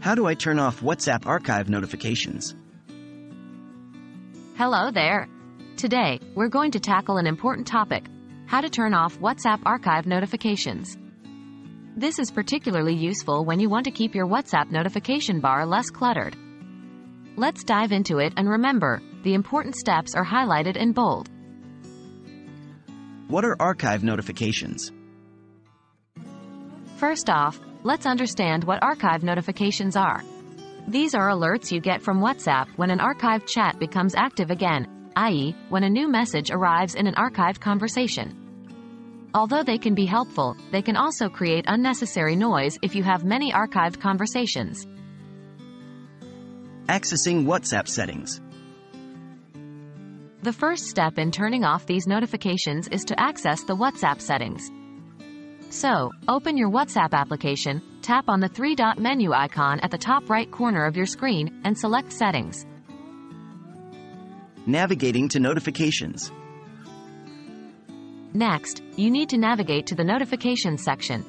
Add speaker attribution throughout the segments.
Speaker 1: How do I turn off WhatsApp archive notifications?
Speaker 2: Hello there. Today, we're going to tackle an important topic how to turn off WhatsApp archive notifications. This is particularly useful when you want to keep your WhatsApp notification bar less cluttered. Let's dive into it and remember, the important steps are highlighted in bold.
Speaker 1: What are archive notifications?
Speaker 2: First off, let's understand what archive notifications are. These are alerts you get from WhatsApp when an archived chat becomes active again, i.e., when a new message arrives in an archived conversation. Although they can be helpful, they can also create unnecessary noise if you have many archived conversations.
Speaker 1: Accessing WhatsApp settings.
Speaker 2: The first step in turning off these notifications is to access the WhatsApp settings. So, open your WhatsApp application, tap on the three-dot menu icon at the top right corner of your screen, and select Settings.
Speaker 1: Navigating to notifications.
Speaker 2: Next, you need to navigate to the Notifications section.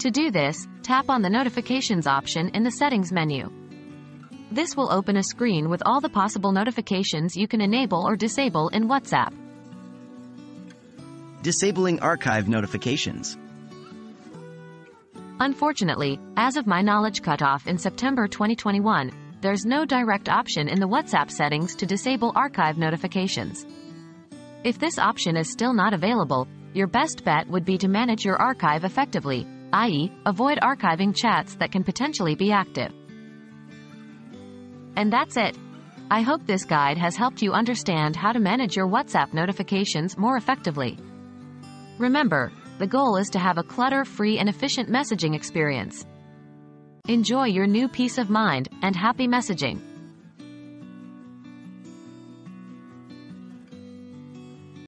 Speaker 2: To do this, tap on the Notifications option in the Settings menu. This will open a screen with all the possible notifications you can enable or disable in WhatsApp.
Speaker 1: Disabling archive notifications.
Speaker 2: Unfortunately, as of my knowledge cutoff in September 2021, there's no direct option in the WhatsApp settings to disable archive notifications. If this option is still not available, your best bet would be to manage your archive effectively, i.e., avoid archiving chats that can potentially be active. And that's it. I hope this guide has helped you understand how to manage your WhatsApp notifications more effectively. Remember, the goal is to have a clutter-free and efficient messaging experience. Enjoy your new peace of mind and happy messaging.